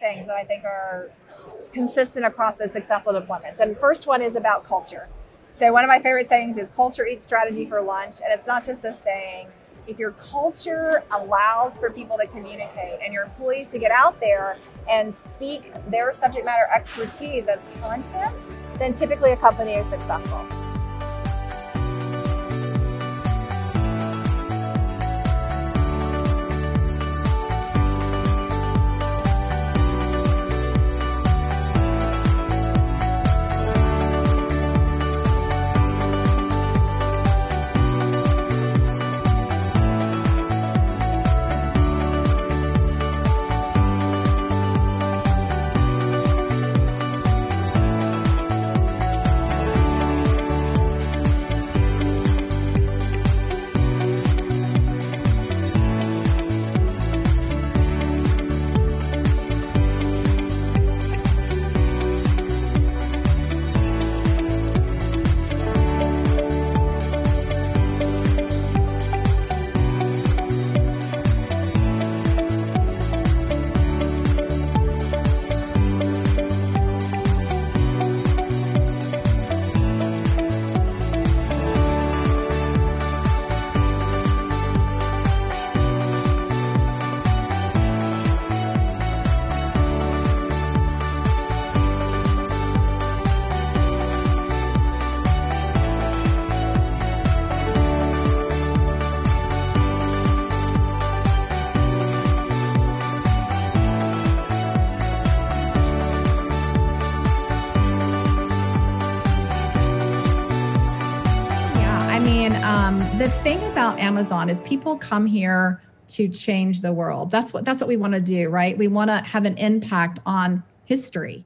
things that I think are consistent across the successful deployments. And first one is about culture. So one of my favorite sayings is culture eats strategy for lunch. And it's not just a saying. If your culture allows for people to communicate and your employees to get out there and speak their subject matter expertise as content, then typically a company is successful. The thing about Amazon is people come here to change the world. That's what that's what we want to do, right? We want to have an impact on history.